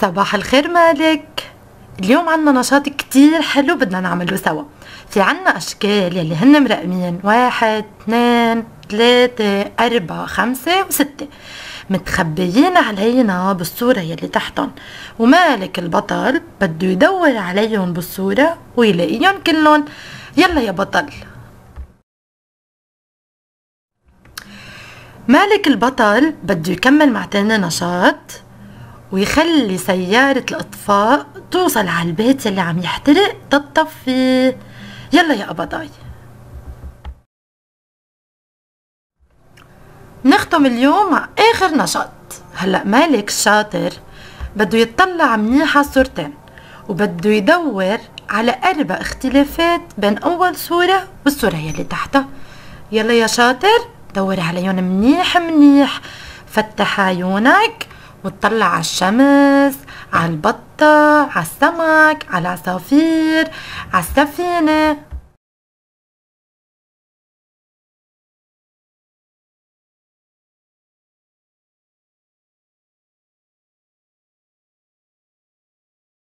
صباح الخير مالك؟ اليوم عنا نشاط كتير حلو بدنا نعمله سوا. في عنا أشكال يلي هن مرقمين واحد اثنين ثلاثة أربعة خمسة وستة. متخبيين علينا بالصورة يلي تحتن. ومالك البطل بده يدور عليهم بالصورة ويلاقيهم كلهم يلا يا بطل. مالك البطل بده يكمل مع تاني نشاط. ويخلي سيارة الإطفاء توصل على البيت اللي عم يحترق تطفي. يلا يا قبضاي نختم اليوم مع آخر نشاط. هلأ مالك الشاطر بده يطلع منيح على الصورتين وبده يدور على أربع اختلافات بين أول صورة والصورة يلي تحتها. يلا يا شاطر دور عليهم منيح منيح. فتح عيونك. وتطلع على الشمس على البطة على السمك على العصافير على السفينة.